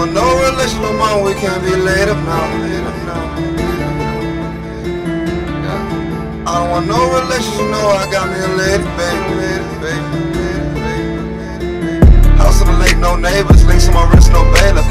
I want no relation no more, we can't be laid up now. Laid up now. Yeah. I don't want no relation, you know I got me a lady, baby, lady, baby. House of the lake, no neighbors, links on my wrist, no bailiff.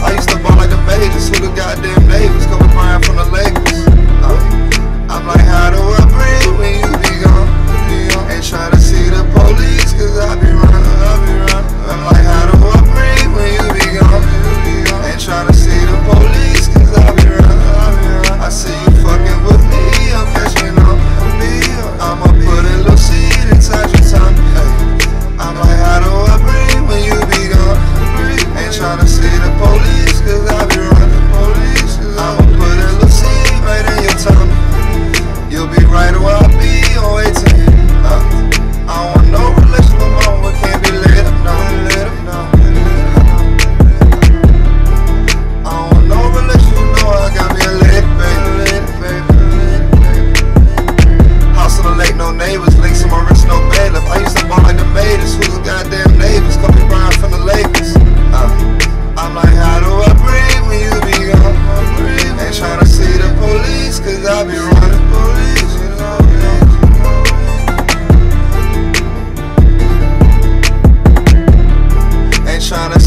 always in. trying to